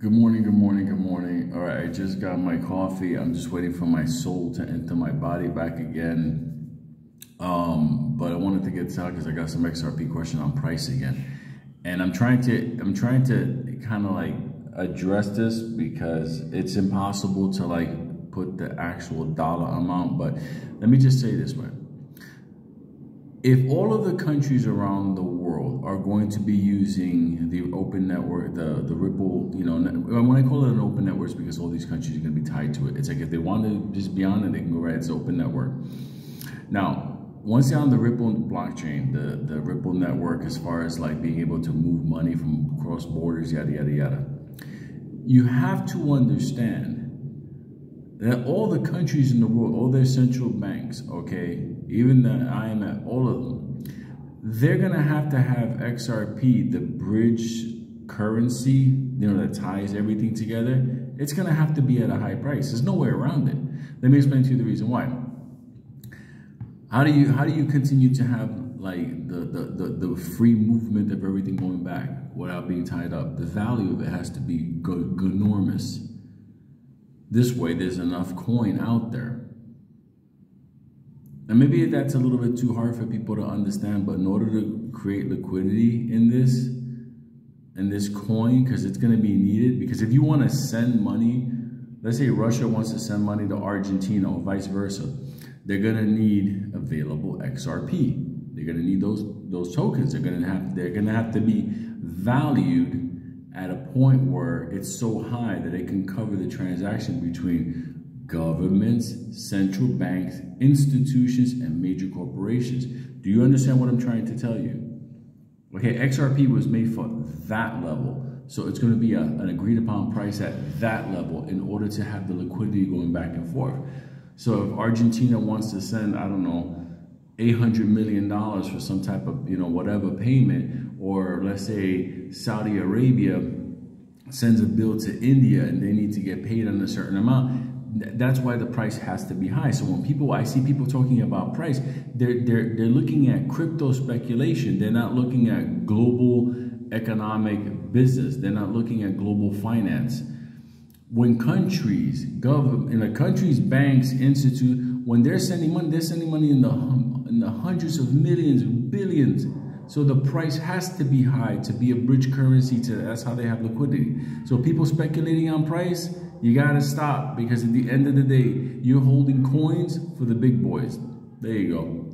Good morning, good morning, good morning. All right, I just got my coffee. I'm just waiting for my soul to enter my body back again. Um, but I wanted to get out because I got some XRP question on price again. And I'm trying to I'm trying to kind of like address this because it's impossible to like put the actual dollar amount. But let me just say this way if all of the countries around the world going to be using the open network, the, the Ripple, you know, when I call it an open network, it's because all these countries are going to be tied to it. It's like if they want to just be on it, they can go right. It's open network. Now, once you're on the Ripple blockchain, the, the Ripple network, as far as like being able to move money from cross borders, yada, yada, yada, you have to understand that all the countries in the world, all their central banks, okay, even the IMF, they're gonna have to have XRP, the bridge currency, you know, that ties everything together. It's gonna have to be at a high price. There's no way around it. Let me explain to you the reason why. How do you how do you continue to have like the the the, the free movement of everything going back without being tied up? The value of it has to be enormous. This way, there's enough coin out there. And maybe that's a little bit too hard for people to understand, but in order to create liquidity in this, in this coin, because it's going to be needed, because if you want to send money, let's say Russia wants to send money to Argentina or vice versa, they're going to need available XRP. They're going to need those those tokens. They're going to have they're going to have to be valued at a point where it's so high that it can cover the transaction between governments, central banks, institutions, and major corporations. Do you understand what I'm trying to tell you? Okay, XRP was made for that level. So it's going to be a, an agreed upon price at that level in order to have the liquidity going back and forth. So if Argentina wants to send, I don't know, $800 million for some type of, you know, whatever payment, or let's say Saudi Arabia sends a bill to India and they need to get paid on a certain amount, that's why the price has to be high. So when people, I see people talking about price, they're, they're, they're looking at crypto speculation. They're not looking at global economic business. They're not looking at global finance. When countries, government, in a country's banks, institute, when they're sending money, they're sending money in the in the hundreds of millions, billions. So the price has to be high to be a bridge currency to that's how they have liquidity. So people speculating on price, you gotta stop because at the end of the day, you're holding coins for the big boys. There you go.